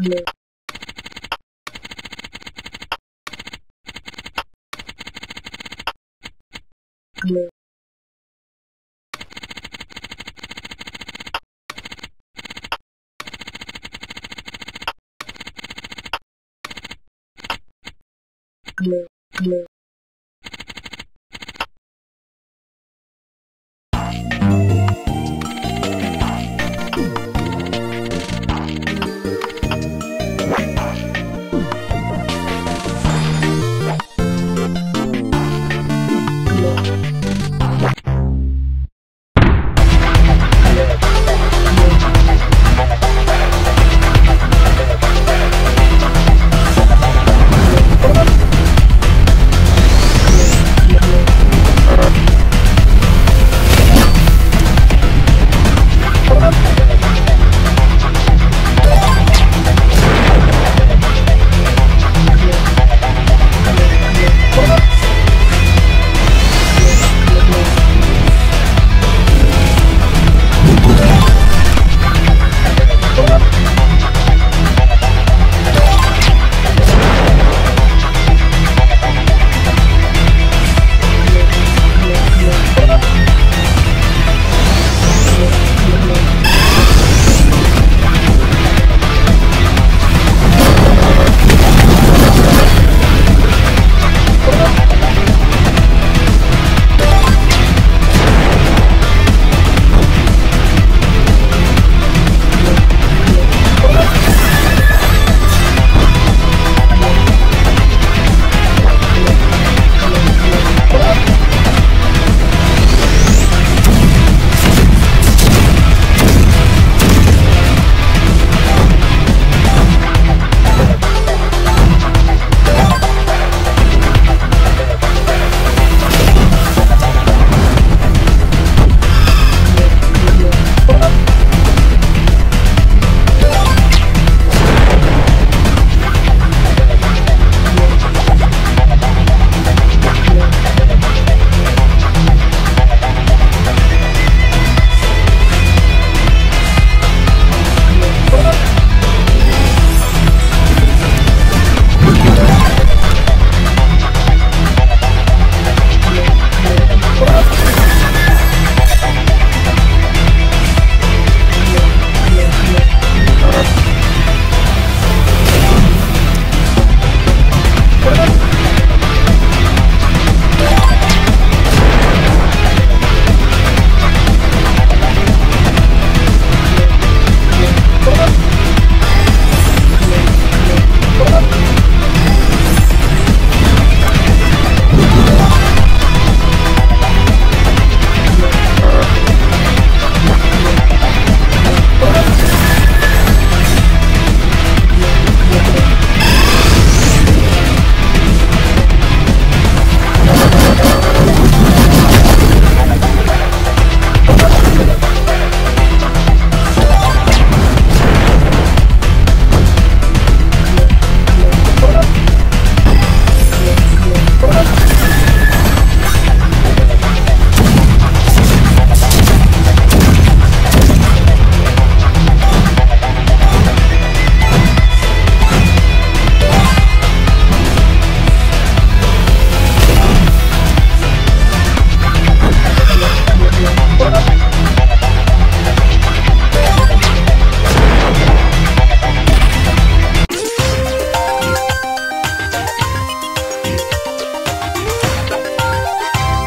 Yeah.